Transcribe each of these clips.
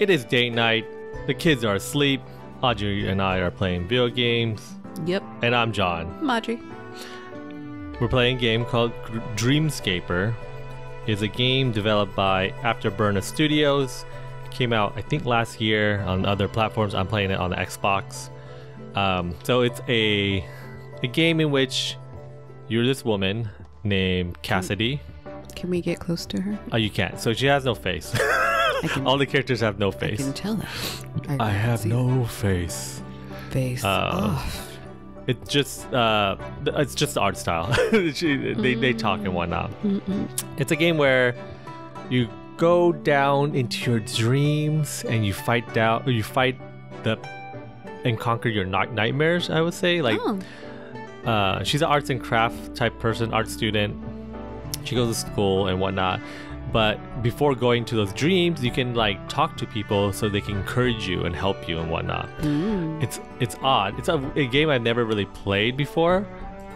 it is date night. The kids are asleep. Audrey and I are playing video games. Yep. And I'm John. Madri. We're playing a game called Dreamscaper. It's a game developed by Afterburner Studios. It Came out, I think, last year on other platforms. I'm playing it on the Xbox. Um, so it's a a game in which you're this woman named Cassidy. Can we get close to her? Oh, you can't. So she has no face. I can, All the characters have no I face. can tell that. I have see no face. face Uh, off. It's just uh, it's just art style. They they talk and whatnot. Mm-mm. It's a game where you go down into your dreams and you fight down. You fight the and conquer your nightmares. I would say like oh, uh, she's an arts and craft type person, art student. She goes to school and whatnot. But before going to those dreams, you can like talk to people so they can encourage you and help you and whatnot. mm. It's it's odd. It's a, a game I've never really played before.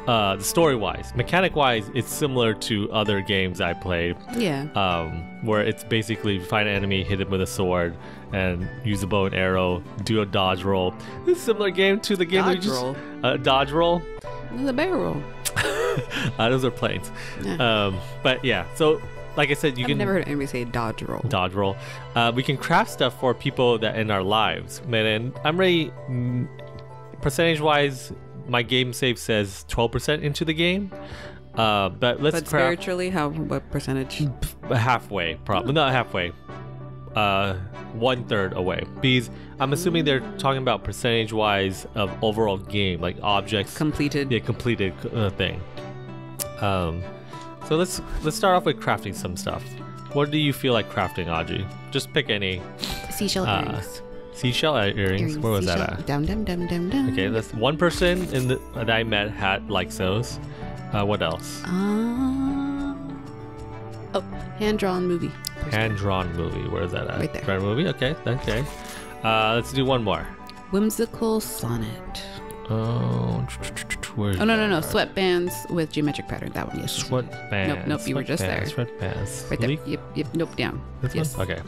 Uh, story wise, mechanic wise, it's similar to other games I played, yeah. um, where it's basically find an enemy, hit him with a sword, and use a bow and arrow, do a dodge roll. It's a similar game to the game Dodge just roll. uh, dodge roll. The barrel roll. Uh, those are planes. Yeah. Um, but yeah, so like I said, you I've can never heard anybody say dodge roll. dodge roll. Uh, we can craft stuff for people that in our lives. Man, and I'm ready. Mm, percentage wise, my game save says 12% into the game. Uh, but let's but craft spiritually, how what percentage? halfway, probably not halfway. Uh, one third away. Because I'm assuming they're talking about percentage wise of overall game, like objects Completed. yeah, completed uh, thing. Um, so let's let's start off with crafting some stuff. What do you feel like crafting, Audrey? Just pick any Seashell uh, earrings. seashell earrings. Earrings, Where was that seashell. at? Down, down, down, down, down. Okay, that's one person in the that I met had likes those. Uh, what else? Ah. oh, hand drawn movie. Hand drawn movie. Where is that at? Right there. Drawn movie. Okay, okay. Uh, let's do one more. Whimsical sonnet. Oh, where's Oh no no no! Sweatbands with geometric pattern. That one. Yes. Sweatbands. Nope, nope, you were just there. Sweatbands. Right there. Yep. Yep. Nope. Down. This yes. one? Okay.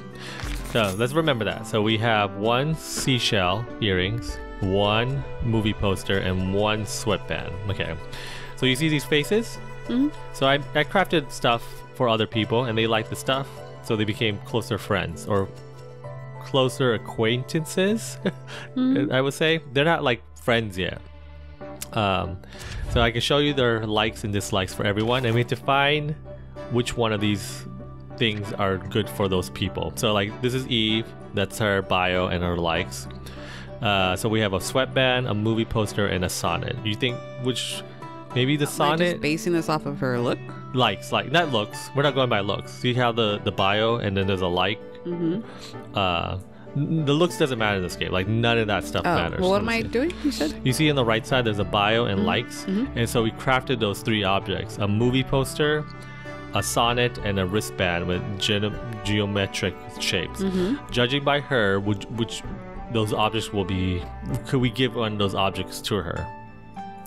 So let's remember that. So we have one seashell earrings, one movie poster, and one sweatband. Okay. So you see these faces? Mhm. So I, I crafted stuff for other people and they liked the stuff. So they became closer friends or closer acquaintances, Mhm. I would say. They're not like friends yet. Um, so I can show you their likes and dislikes for everyone, and we have to find which one of these things are good for those people. So like this is Eve, that's her bio and her likes. Uh, so we have a sweatband, a movie poster, and a sonnet. You think which? Maybe the sonnet just basing this off of her look. likes, like not looks. We're not going by looks. See how the the bio and then there's a like. Mm-hmm. Uh, the looks doesn't matter in this game. Like none of that stuff Oh, matters. well, what am I game. doing? You said. You see on the right side, there's a bio and likes, mhm. and so we crafted those three objects: a movie poster, a sonnet, and a wristband with ge- geometric shapes. Mm-hmm. Judging by her, which, which those objects will be, could we give one of those objects to her?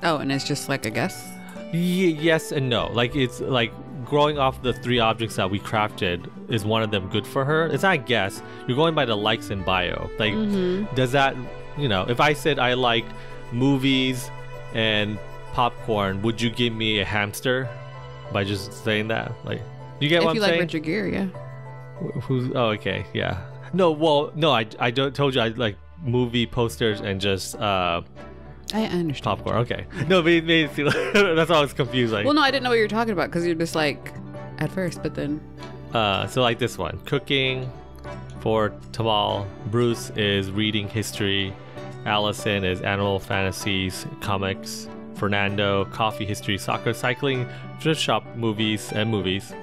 Oh, and it's just like a guess. Y- yes and no. Like it's like growing off the three objects that we crafted is one of them good for her? It's not a guess. You're going by the likes in bio. Like, Mm-hmm. does that, you know, if I said I like movies and popcorn, would you give me a hamster by just saying that? Like, you get If what you I'm like saying? Richard Gere, yeah. Wh- Who's? Oh, okay, yeah. No, well, no, I I don't, told you I like movie posters and just uh I understand. popcorn. Okay, no, but it made it feel that's why I was confused. Like, Well, no, I didn't know what you were talking about because you're just like at first, but then Uh, so like this one, cooking for Tamal. Bruce is reading history. Allison is animal fantasies, comics. Fernando, coffee history, soccer, cycling, thrift shop, movies, and movies.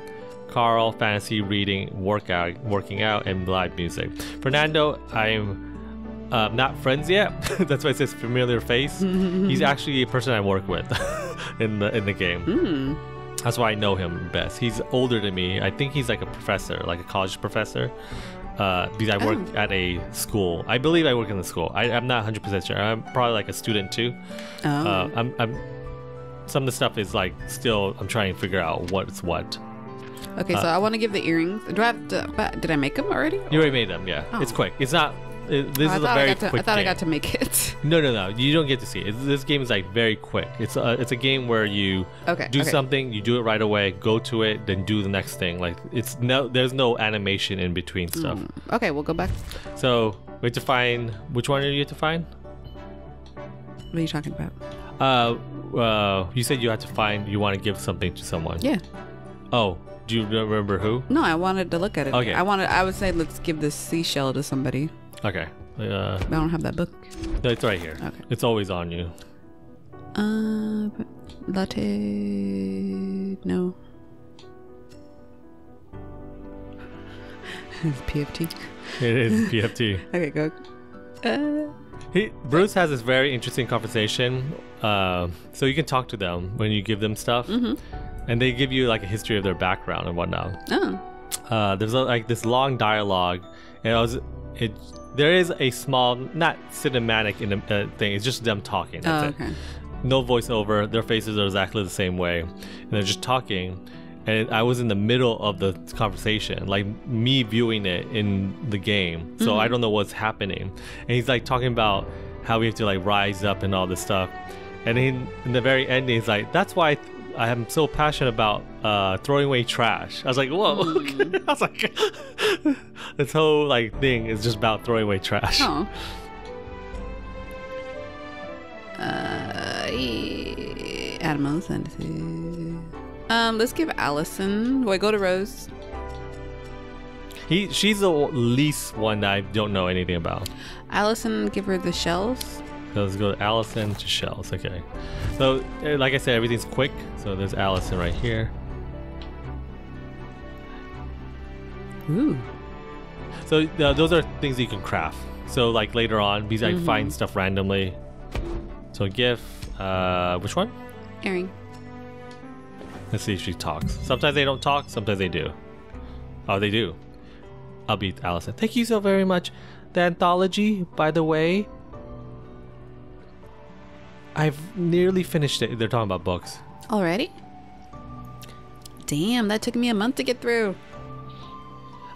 Carl, fantasy, reading, workout, working out, and live music. Fernando, I'm uh, not friends yet. That's why it says familiar face. He's actually a person I work with in the in the game. hmm. That's why I know him best. He's older than me. I think he's like a professor, like a college professor. Uh, because I work Oh. at a school. I believe I work in the school. I, I'm not 100% sure. I'm probably like a student too. Oh. Uh, I'm, I'm, some of the stuff is like still, I'm trying to figure out what's what. Okay, so I want to give the earrings. Do I have to? Did I make them already? You already made them, yeah. Oh. It's quick. It's not. It, this Oh, I is a thought, very I, got to, quick I thought I got to make it. No, no, no. You don't get to see it. It's, this game is like very quick. It's a it's a game where you Okay, do okay. something, you do it right away, go to it, then do the next thing. Like it's no, there's no animation in between stuff. Mm. Okay, we'll go back. So we have to find which one are you to find? What are you talking about? Uh, uh, you said you had to find. You want to give something to someone. Yeah. Oh, do you remember who? No, I wanted to look at it. Okay. I wanted. I would say let's give this seashell to somebody. Okay. Uh, I don't have that book. it's right here. Okay. It's always on you. Uh, latte. No. it's PFT. It is PFT. Okay, go. Uh, He, Bruce has this very interesting conversation. Uh, so you can talk to them when you give them stuff, Mm-hmm. and they give you like a history of their background and whatnot. oh. Uh, there's a, like this long dialogue, and I was it. There is a small, not cinematic in the uh, thing. It's just them talking. Oh, That's it. okay. No voiceover. Their faces are exactly the same way, and they're just talking. And I was in the middle of the conversation, like me viewing it in the game. So I don't know what's happening. And he's like talking about how we have to like rise up and all this stuff. And in, in the very end, he's like, "That's why I am so passionate about uh, throwing away trash." I was like, "Whoa!" I was like, "This whole like thing is just about throwing away trash." Oh. Uh, animals fantasy. Um, let's give Allison. Do I go to Rose. He, she's the least one that I don't know anything about. Allison, give her the shells. So let's go to Allison to Shells. Okay. So, uh, like I said, everything's quick. So there's Allison right here. Ooh. So uh, those are things you can craft. So like later on, because I find stuff randomly. So gift. Uh, which one? Earring. Let's see if she talks. Sometimes they don't talk. Sometimes they do. Oh, they do. I'll beat Allison. Thank you so very much. The anthology, by the way. I've nearly finished it. They're talking about books. Already? Damn, that took me a month to get through.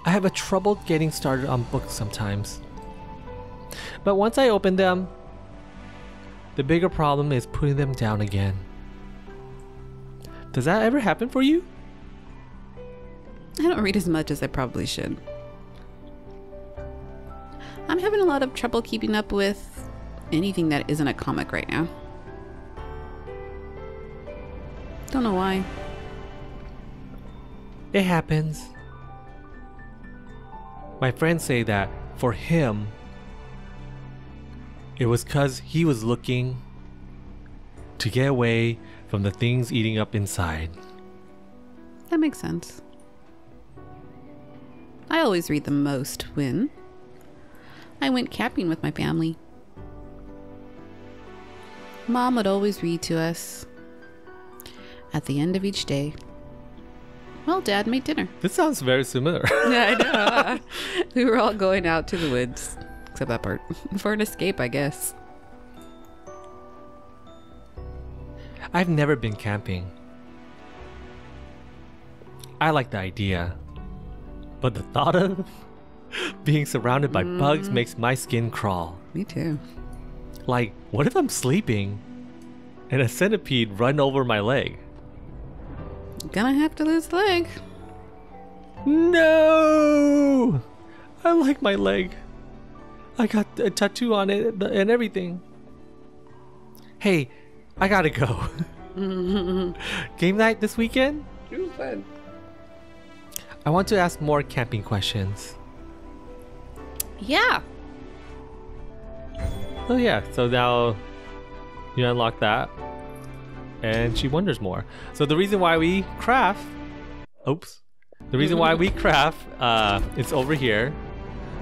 I have a trouble getting started on books sometimes. But once I open them, the bigger problem is putting them down again. Does that ever happen for you? I don't read as much as I probably should. I'm having a lot of trouble keeping up with anything that isn't a comic right now. Don't know why. It happens. My friends say that for him, it was because he was looking to get away from the things eating up inside. That makes sense. I always read the most when I went camping with my family. Mom would always read to us at the end of each day. Well, Dad made dinner. This sounds very similar. Yeah, I know. we were all going out to the woods, except that part, for an escape, I guess. I've never been camping. I like the idea, but the thought of being surrounded by bugs mm. makes my skin crawl. Me too. Like, what if I'm sleeping and a centipede run over my leg? Gonna have to lose leg. No! I like my leg. I got a tattoo on it and everything. Hey, I gotta go. Game night this weekend? fun. I want to ask more camping questions. Yeah. Oh yeah, so now you unlock that, and she wonders more. So the reason why we craft, oops, the reason why we craft, uh, it's over here.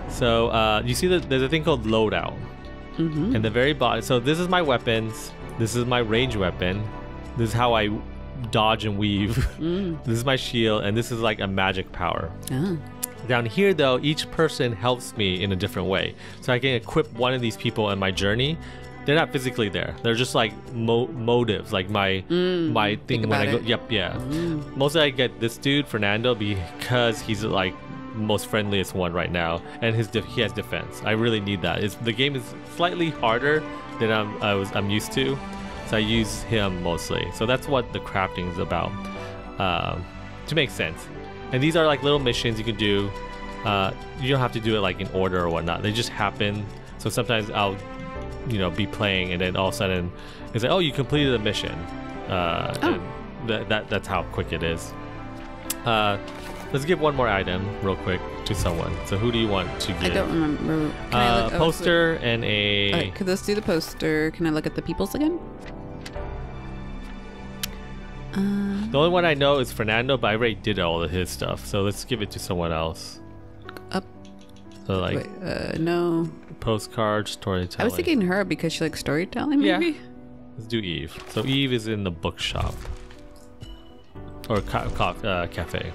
So uh, you see that there's a thing called loadout, Mm-hmm. and the very bottom. So this is my weapons. This is my range weapon. This is how I dodge and weave. Mm. this is my shield, and this is like a magic power. Ah. Down here, though, each person helps me in a different way. So I can equip one of these people in my journey they're not physically there. They're just like mo- motives, like my my thing when I go. it. Yep, yeah. Mostly I get this dude Fernando because he's like most friendliest one right now, and his def- he has defense. I really need that. It's, the game is slightly harder than I'm I was I'm used to, so I use him mostly. So that's what the crafting is about, um, to make sense. And these are like little missions you can do. Uh, you don't have to do it like in order or whatnot. They just happen. So sometimes I'll, you know, be playing and then all of a sudden it's like, oh, you completed a mission. Uh, Oh. and that, that that's how quick it is. Uh, let's give one more item real quick to someone. So who do you want to give I don't remember. Can I uh, look- oh, poster and a. Could let's do the poster. Can I look at the peoples again? Uh, The only one I know is Fernando, but I already did all of his stuff. So let's give it to someone else. Up. So like Wait, uh, no. postcard storytelling. I was thinking her because she likes storytelling, Maybe. Yeah. Let's do Eve. So Eve is in the bookshop or ca- ca- uh, cafe.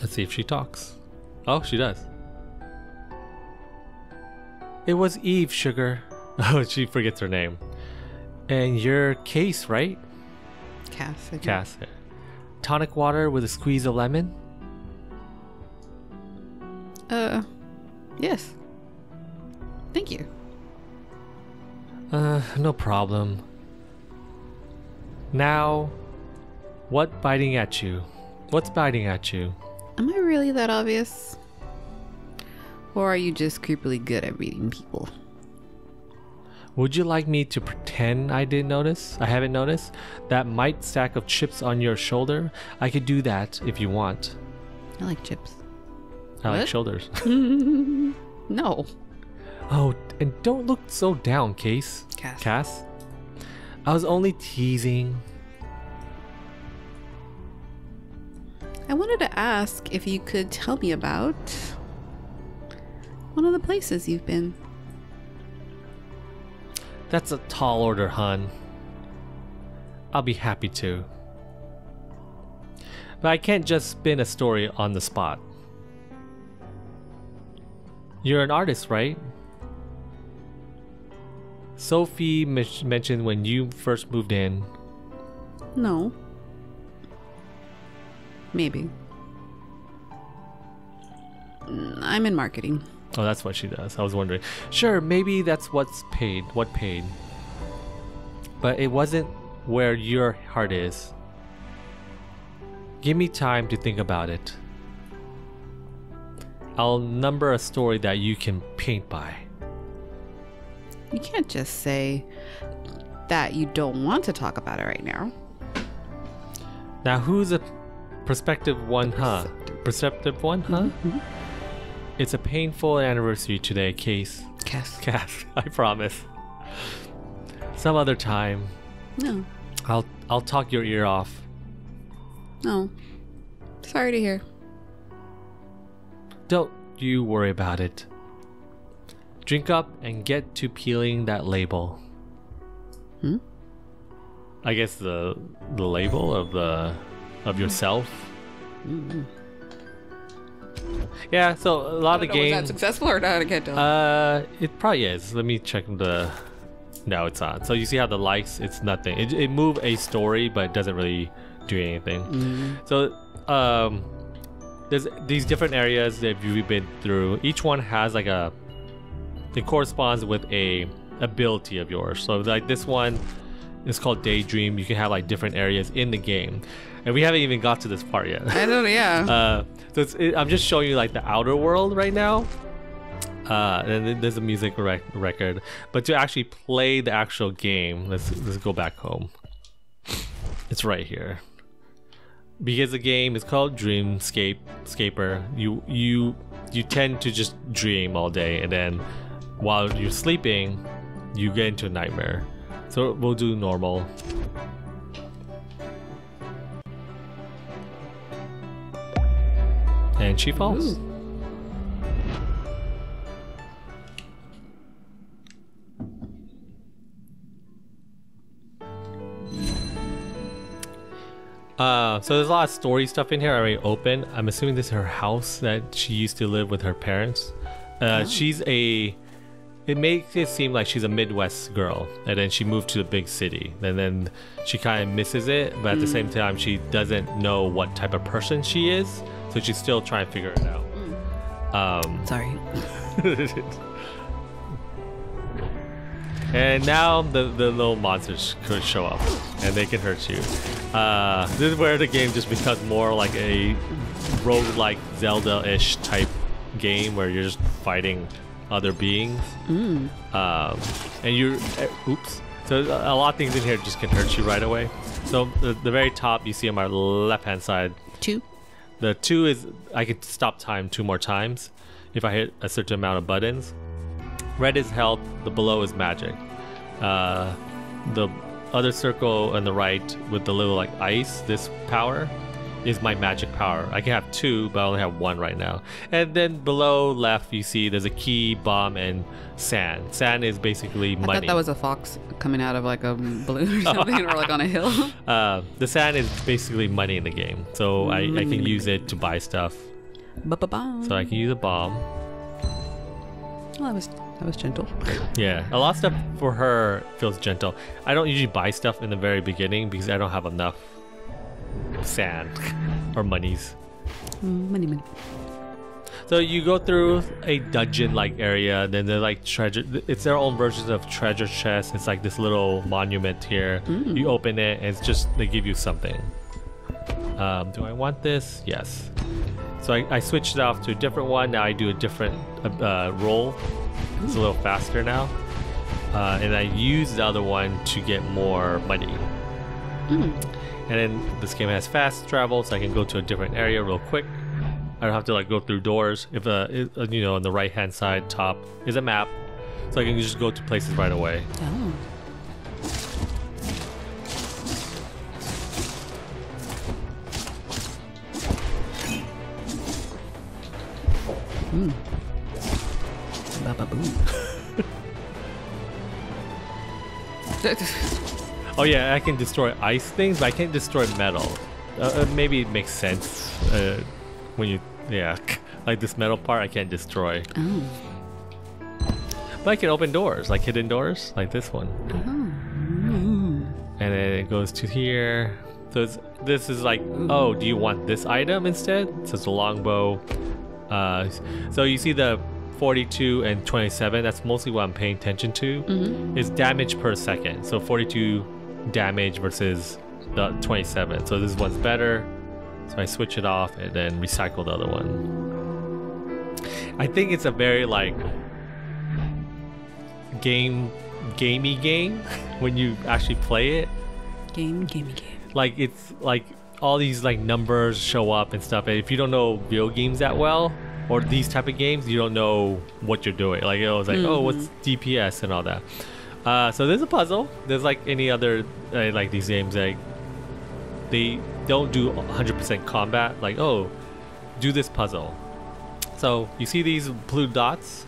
Let's see if she talks. Oh, she does. It was Eve, sugar. Oh, she forgets her name. And your case, right? I think. Tonic water with a squeeze of lemon. Uh, yes. Thank you. Uh, no problem. Now, what biting at you? What's biting at you? Am I really that obvious? Or are you just creepily good at reading people? Would you like me to pretend I didn't notice? I haven't noticed? That might stack of chips on your shoulder? I could do that if you want. I like chips. I like shoulders. No. oh, and don't look so down, Case. Cass. Cass? I was only teasing. I wanted to ask if you could tell me about one of the places you've been. That's a tall order, hun. I'll be happy to. But I can't just spin a story on the spot. You're an artist, right? Sophie mentioned when you first moved in. No. Maybe. I'm in marketing. Oh, that's what she does. I was wondering. Sure, maybe that's what's paid. What paid? But it wasn't where your heart is. Give me time to think about it. I'll number a story that you can paint by. You can't just say that you don't want to talk about it right now. Now, who's a perspective one, huh? Perceptive one, huh? Mm-hmm. It's a painful anniversary today, Case. Cass. Cass, I promise. Some other time, No. I'll I'll talk your ear off. No. Sorry to hear. Don't you worry about it. Drink up and get to peeling that label. Hmm? I guess the the label of the of yourself. Yeah, so a lot of the Was that successful or not? I can't tell. Uh, it probably is. Let me check the. No, it's not. So you see how the likes, it's nothing. It, it move a story, but it doesn't really do anything. So um, there's these different areas that you've been through. Each one has like a. It corresponds with a ability of yours. So like this one is called Daydream. You can have like different areas in the game, and we haven't even got to this part yet. I don't know. Yeah. Uh, so it's, it, I'm just showing you like the outer world right now. Uh, and there's a music rec- record, but to actually play the actual game, let's let's go back home. It's right here. Because the game is called Dreamscape Scaper. You you you tend to just dream all day, and then while you're sleeping, you get into a nightmare. So we'll do normal. And she falls. Ooh. Uh, so there's a lot of story stuff in here already open. I'm assuming this is her house that she used to live with her parents. Uh, She's a. It makes it seem like she's a Midwest girl, and then she moved to the big city, and then she kind of misses it, but at the same time, she doesn't know what type of person she is, so she's still trying to figure it out. Um, Sorry. And now the, the little monsters could show up and they can hurt you. Uh, this is where the game just becomes more like a roguelike Zelda-ish type game where you're just fighting other beings. Um, and you're... uh, oops. So a lot of things in here just can hurt you right away. So the, the very top you see on my left-hand side Two. the two is I can stop time two more times if I hit a certain amount of buttons. Red is health, the below is magic. Uh, the other circle on the right with the little like ice, this power is my magic power. I can have two, but I only have one right now. And then below left, you see there's a key, bomb, and sand. Sand is basically I money. thought that was a fox coming out of like a balloon or something, or like on a hill. uh, the sand is basically money in the game, so I, I can use it to buy stuff. Ba-ba-bum. So I can use a bomb. Well, that was that was gentle. Yeah, a lot of stuff for her feels gentle. I don't usually buy stuff in the very beginning because I don't have enough sand or monies. Mm, money, money. So you go through a dungeon-like area, and then they're like treasure. It's their own versions of treasure chest. It's like this little monument here. You open it, and it's just they give you something. Um, do I want this? Yes. So I, I switched it off to a different one. Now I do a different uh, uh, roll. It's a little faster now. Uh, and I use the other one to get more money. And then this game has fast travel, so I can go to a different area real quick. I don't have to like go through doors. If uh, it, uh, you know, on the right hand side top is a map, so I can just go to places right away. Oh. Mm. Ba-ba-boom. Oh yeah, I can destroy ice things, but I can't destroy metal. Uh, uh, maybe it makes sense uh, when you, yeah, like this metal part I can't destroy. oh. But I can open doors, like hidden doors, like this one. Oh. And then it goes to here. So it's, this is like, oh, do you want this item instead? So it's a longbow. Uh, so you see the 42 and 27. That's mostly what I'm paying attention to. Mhm. Is damage per second. So 42 damage versus the 27. So this one's better. So I switch it off and then recycle the other one. I think it's a very like game gamey game when you actually play it Game, gamey game. like it's like all these like numbers show up and stuff and if you don't know video games that well or these type of games you don't know what you're doing like it was like mm-hmm. oh what's dps and all that uh, so there's a puzzle there's like any other uh, like these games like they don't do 100% combat like oh do this puzzle so you see these blue dots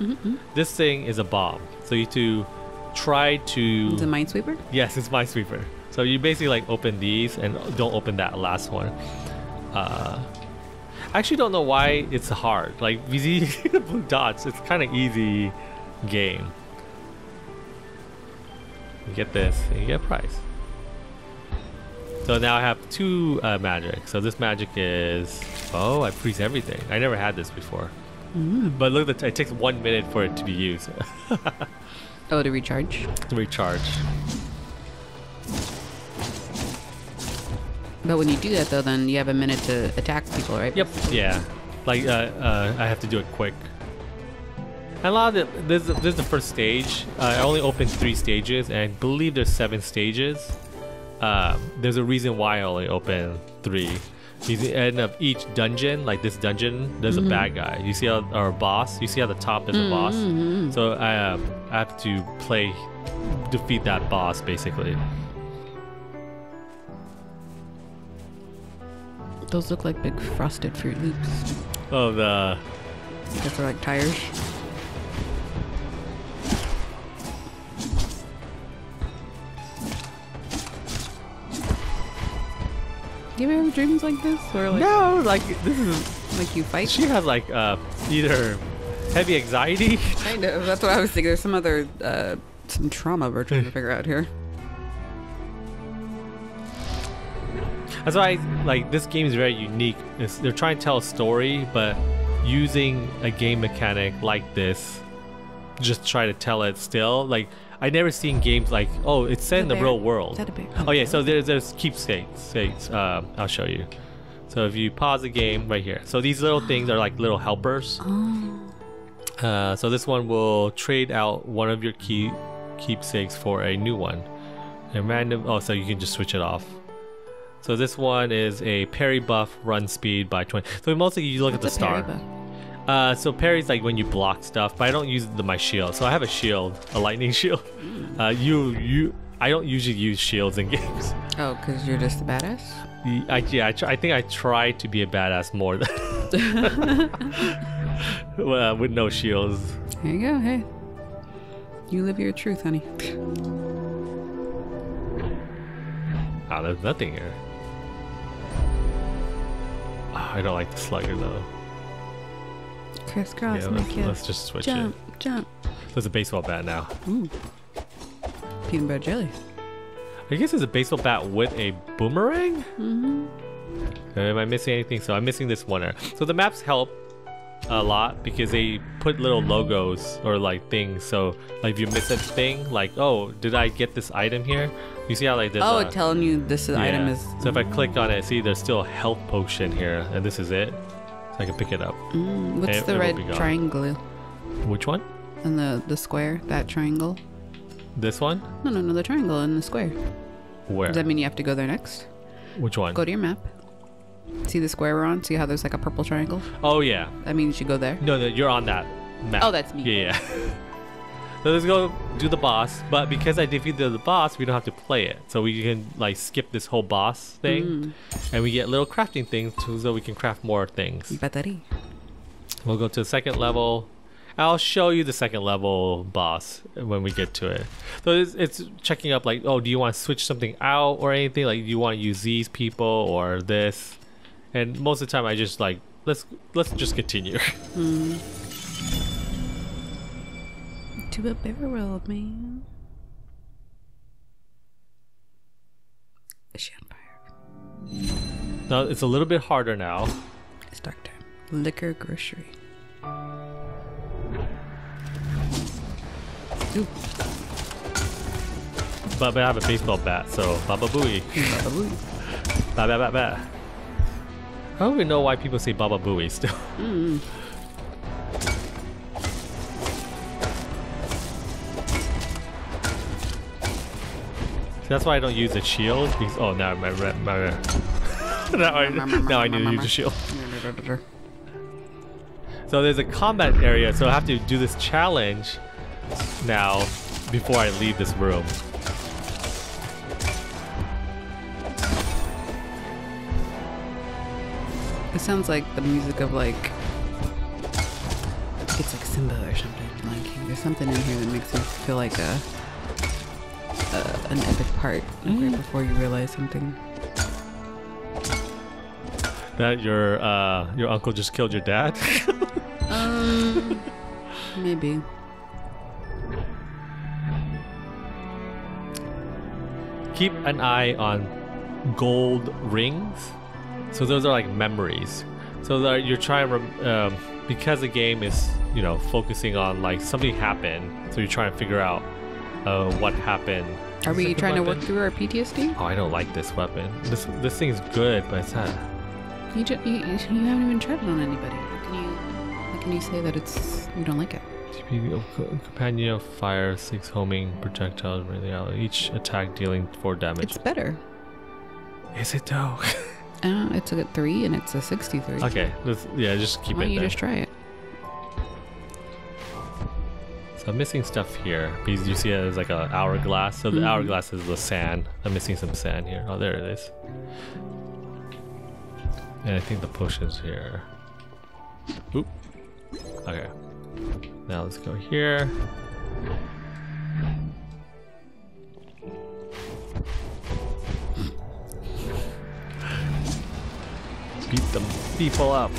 this thing is a bomb so you have to try to It's a minesweeper? Yes, it's Minesweeper. So you basically like open these and don't open that last one. Uh, I actually don't know why it's hard. Like you see the blue dots, it's kind of easy game. You get this, and you get a prize. So now I have two uh, magic. So this magic is oh, I freeze everything. I never had this before. But look, at the t- it takes one minute for it to be used Oh, to recharge. to recharge. But when you do that, though, then you have a minute to attack people, right? Yep. Yeah. Like uh, uh, I have to do it quick. And a lot of the, this, this is the first stage. Uh, I only opened three stages, and I believe there's seven stages. Um, there's a reason why I only opened three. Because at the end of each dungeon, like this dungeon, there's a bad guy. You see how our boss. You see how the top is a boss. So I, um, I have to play, defeat that boss basically. Those look like big frosted Froot Loops. Oh, the they're like tires. Do you ever have dreams like this, or like no, like this is like you fight? she has like uh either heavy anxiety. Kind of. That's what I was thinking. There's some other uh, some trauma we're trying to figure out here. That's why like this game is very unique. It's, they're trying to tell a story, but using a game mechanic like this, just try to tell it still. Like I never seen games like oh it's set in the bear? real world. Is that a bear? Oh yeah, so there's there's keepsakes. sakes, Um, I'll show you. So if you pause the game right here, so these little things are like little helpers. Oh. Uh, so this one will trade out one of your key keepsakes for a new one. And random. Oh, so you can just switch it off. So this one is a parry buff, run speed by 20. So mostly you look at the What's a parry star. Uh, so parry's like when you block stuff, but I don't use the, my shield. So I have a shield, a lightning shield. Uh, you you. I don't usually use shields in games. Oh, because you're just a badass. I, yeah, I, try, I think I try to be a badass more than well, with no shields. There you go. Hey, you live your truth, honey. Ah, there's nothing here. Ah, I don't like the slugger though. Crisscross, yeah, let's, let's just switch Jump, it. jump. There's a baseball bat now. Ooh. Peanut butter jelly. I guess it's a baseball bat with a boomerang. Mm-hmm. Uh, Am I missing anything? So I'm missing this one. So the maps help a lot because they put little logos or like things. So like if you miss a thing, like oh, did I get this item here? You see how like this? Oh, telling you this item is. So if I click on it, see there's still a health potion here, and this is it. I can pick it up. Mm, what's It- the it red triangle Which one? and the the square? That triangle? This one? No, no, no. The triangle and the square. Where? Does that mean you have to go there next? Which one? Go to your map. See the square we're on? See how there's like a purple triangle? oh yeah. That means you go there. No, no, you're on that map. Oh, that's me. Yeah, yeah. so let's go do the boss. But because I defeated the boss, we don't have to play it. So we can like skip this whole boss thing, Mm. and we get little crafting things to, so we can craft more things. Battery. We'll go to the second level. I'll show you the second level boss when we get to it. So it's, it's checking up like, oh, do you want to switch something out or anything? Like, do you want to use these people or this? And most of the time, I just like let's let's just continue. To a barrel, man. Is she on fire? now it's a little bit harder now. It's dark time. Liquor grocery. Ooh, But, but I have a baseball bat, so baba booey. bababoo. Ba ba ba ba. I don't even know why people say baba booey still. Mm. That's why I don't use the shield. Because, oh, now my my, my now I now I need to use the shield. So there's a combat area, so I have to do this challenge now before I leave this room. It sounds like the music of like it's like Simba or something. King. There's something in here that makes me feel like a, a an epic part, like right before you realize something. That your uh your uncle just killed your dad. Um, maybe. Keep an eye on gold rings. So those are like memories. So that you're trying to um, because the game is you know focusing on like something happened. So you're trying to figure out uh, what happened. Are we trying to work through our PTSD? Oh, I don't like this weapon. This this thing is good, but it's not. You, ju- you, you haven't even tried it on anybody. How can you how can you say that it's you don't like it? TP of co- companion of fire, six homing projectiles, really. Each attack dealing four damage. It's better. Is it though? Uh, it's a three and it's a sixty-three. okay, let's, yeah, just keep Why it don't you there. just try it? I'm missing stuff here because you see there's like a hourglass. So the Mhm. hourglass is the sand. I'm missing some sand here. Oh, there it is. And I think the potion's here. Oop. Okay. Now let's go here. Beat them people up.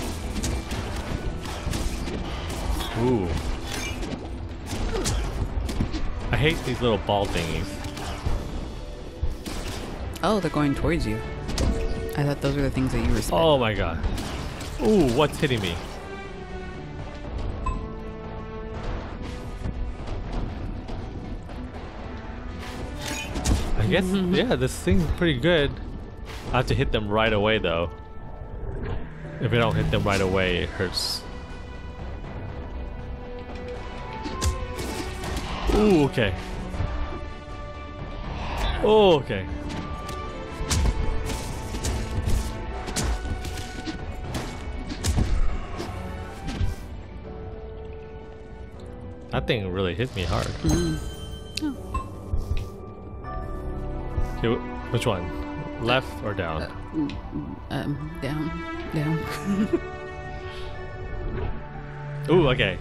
Ooh. I hate these little ball thingies. Oh, they're going towards you. I thought those were the things that you were. Oh my god. Ooh, what's hitting me? I guess, yeah, this thing's pretty good. I have to hit them right away though. If I don't hit them right away, it hurts. Ooh, okay. Oh, okay. That thing really hit me hard. Mm. Okay, which one? Left or down? Um, down, down. Ooh, okay.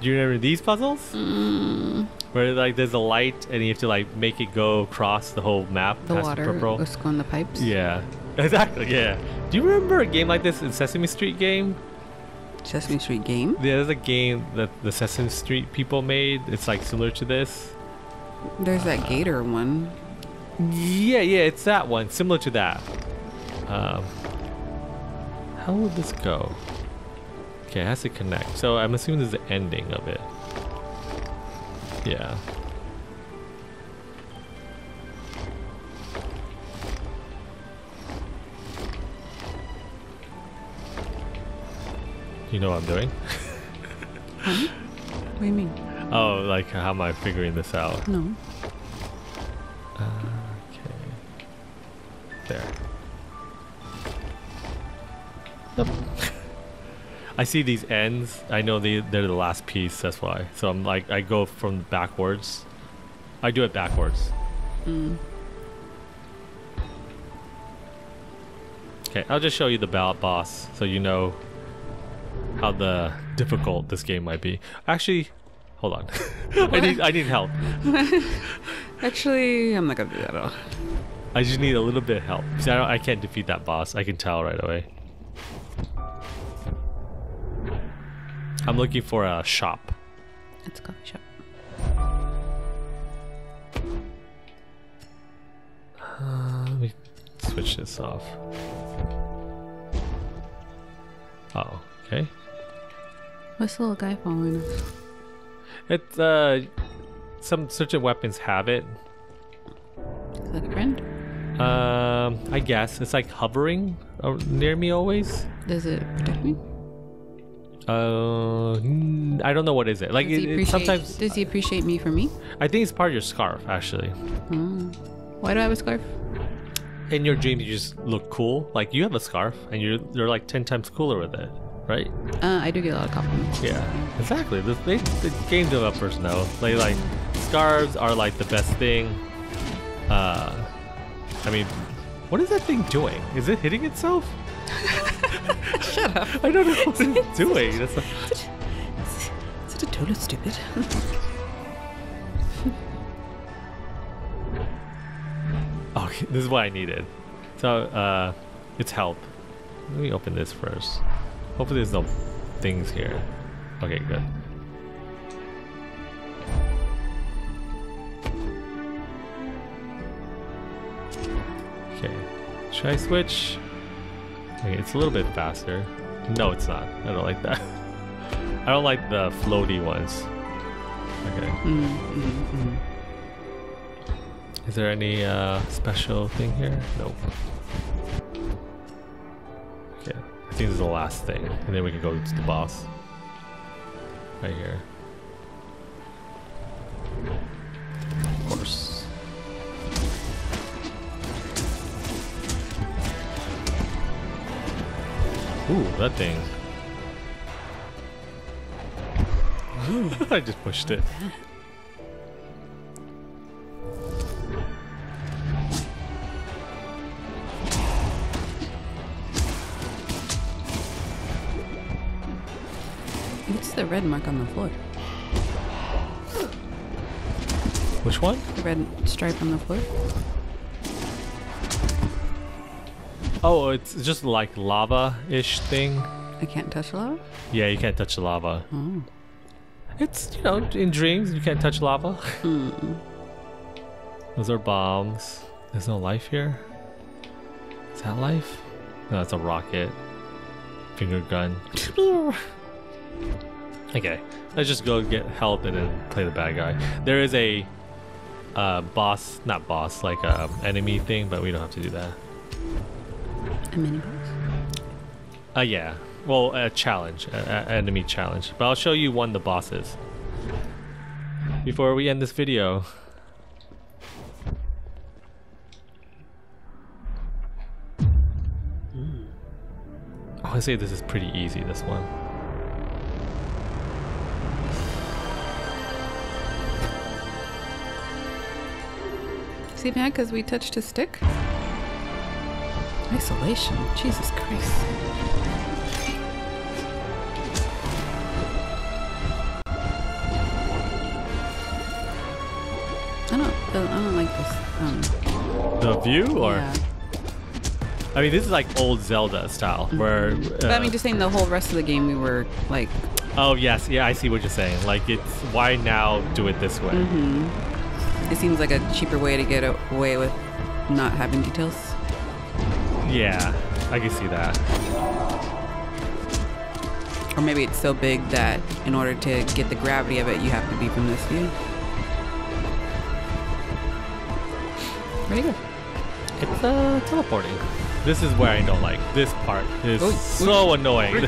Do you remember these puzzles? Mm, Where like there's a light and you have to like make it go across the whole map the past water purple. was going the pipes. Yeah. Exactly, yeah. Do you remember a game like this in Sesame Street game? Sesame Street game. Yeah, There's a game that the Sesame Street people made. It's like similar to this. There's that gator one. Yeah, yeah, it's that one, similar to that. Um, how would this go? Okay, it has to connect. So I'm assuming there's the ending of it. Yeah. You know what I'm doing? huh? What do you mean? Oh, like how am I figuring this out? No. Okay. There. Yep. I see these ends. I know they they're the last piece. That's why. So I'm like I go from backwards. I do it backwards. Mm. Okay, I'll just show you the ballot boss so you know how the difficult this game might be. Actually, hold on. I need I need help. Actually, I'm not gonna do that at all. I just need a little bit of help. See, I, don't, I can't defeat that boss. I can tell right away. I'm looking for a shop. It's a coffee shop. Uh, let me switch this off. Oh, okay. What's the little guy following us? It's uh, some certain weapons have it. Is that a friend? Um, I guess it's like hovering uh, near me always. Does it protect me? Uh, I don't know what is it. Like Does it, it, sometimes Does he appreciate me for me? I think it's part of your scarf actually. Oh. Why do I have a scarf? in your dreams you just look cool. Like you have a scarf and you're you're like ten times cooler with it, right? Uh, I do get a lot of compliments. Yeah, exactly. The, they, the game developers know. They like scarves are like the best thing. Uh, I mean, what is that thing doing? Is it hitting itself? Shut up. I don't know what it's doing. That's like, Is it a total stupid? okay, this is what I needed. So uh, it's help. Let me open this first. Hopefully there's no things here. Okay, good. Okay, should I switch? Okay, it's a little bit faster. No, it's not. I don't like that. I don't like the floaty ones. Okay. Mm, mm, mm. Is there any uh, special thing here? Nope. Okay, I think this is the last thing, and then we can go to the boss. Right here. Ooh, that thing. I just pushed it. What's the red mark on the floor? Which one? The red stripe on the floor? Oh, it's just like lava-ish thing. I can't touch lava? Yeah, you can't touch the lava. Oh. It's you know in dreams you can't touch lava. Hmm. Those are bombs. There's no life here. Is that life? No, it's a rocket. Finger gun. okay, let's just go get help and then play the bad guy. There is a uh, boss, not boss, like a enemy thing, but we don't have to do that. A mini boss? Uh, yeah. Well, a challenge, a, a enemy challenge. But I'll show you one the bosses before we end this video. I want to say this is pretty easy. This one. See, man, because we touched a stick? Isolation. Jesus Christ. I don't, I don't like this. Um, The view, or yeah. I mean, this is like old Zelda style, where. But I uh, mean, just saying the whole rest of the game, we were like, oh yes, yeah, I see what you're saying. Like, it's why now do it this way? Mm-hmm. it seems like a cheaper way to get away with not having details. Yeah, I can see that. Or maybe it's so big that in order to get the gravity of it, you have to be from this view. Where'd he go? It's uh, teleporting. This is where I don't like. This part is Oi, oi, so annoying.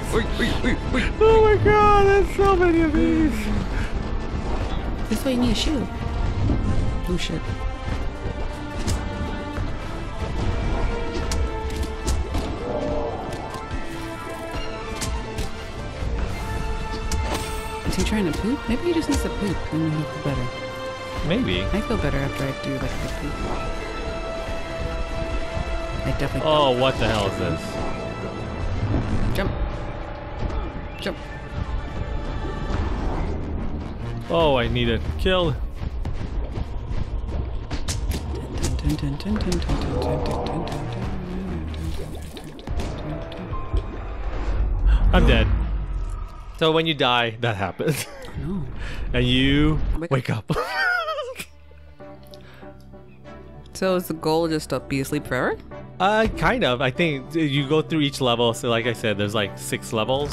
Oh my god, there's so many of these. This way you need a shield. Oh shit. he trying to poop? Maybe he just needs to poop and he'll feel better. Maybe. I feel better after I do like the poop. I definitely. Oh, what the hell is this? Jump. Jump. Oh, I need a kill. I'm dead. So when you die, that happens, No. and you Wake wake up. So is the goal just to be asleep forever? Uh, kind of. I think you go through each level. So, like I said, there's like six levels,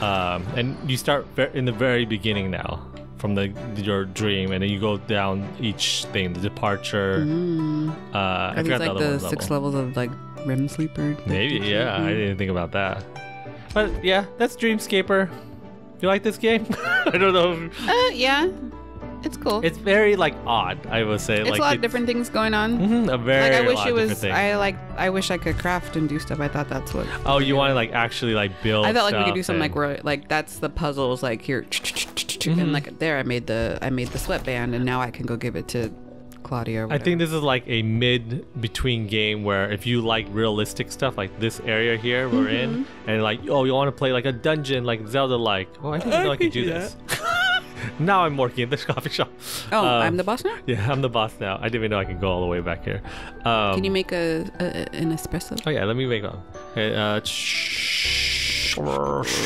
um, and you start in the very beginning now from the your dream, and then you go down each thing, the departure. Mm. Uh, I Are forgot like the the other six level. levels of like REM sleeper? Maybe, yeah. I didn't think about that. But yeah, that's Dreamscaper. You like this game? I don't know. Uh, yeah. It's cool. It's, It's very like odd. I would say. like a lot of different things going on. Mhm, a very like I wish it was. I like. I wish I could craft and do stuff. I thought that's what. oh, you want to like actually like build? I thought like we could do something like and- where like that's the puzzles like here, Mm-hmm. and like there I made the I made the sweatband and now I can go give it to Claudia. I think this is like a mid between game where if you like realistic stuff like this area here we're in, Mm-hmm. and like oh you want to play like a dungeon like Zelda like, oh I didn't know I could do this. now I'm working at this coffee shop. Oh, Um, I'm the boss now. Yeah, I'm the boss now. I didn't even know I could go all the way back here. Um, Can you make a, a an espresso? Oh yeah, let me make one. Okay, uh,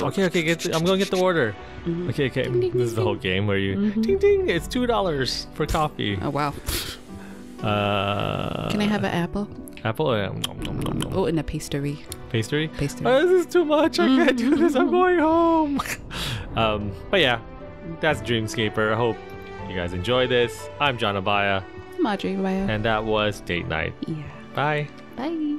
okay, okay. Get the, I'm gonna get the order. Mm-hmm. Okay, okay. This is the whole game where you ding ding. It's two dollars for coffee. Oh wow. Uh, Can I have an apple? apple? Yeah. Nom, nom, nom, nom. Oh, and a pastry. Pastry. Pastry. Oh, this is too much. I can't do this. I'm going home. um, but yeah, that's Dreamscaper. I hope you guys enjoy this. I'm John Abaya, Madre, bye. and that was DateNite. Yeah. Bye. Bye.